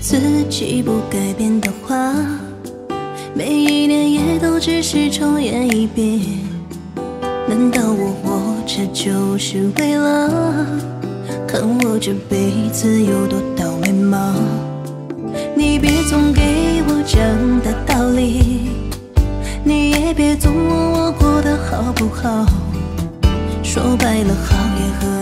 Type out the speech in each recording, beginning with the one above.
自己不改变的话，每一年也都只是重演一遍。难道我活着就是为了看我这辈子有多倒霉吗？你别总给我讲大道理，你也别总问我过得好不好。说白了，好也和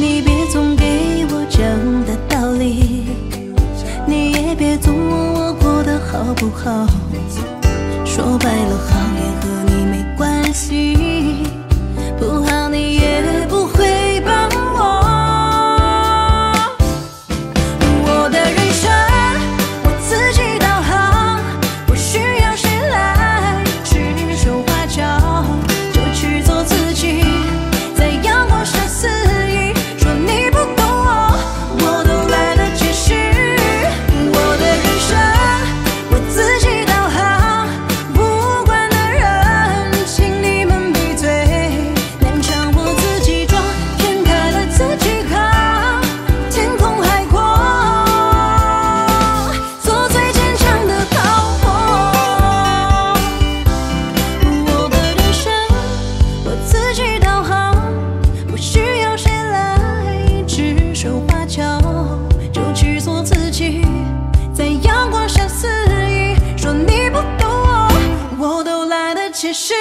你别总给我讲大道理，你也别总问我过得好不好。说白了，好也和你没关系，不好你也不 condition.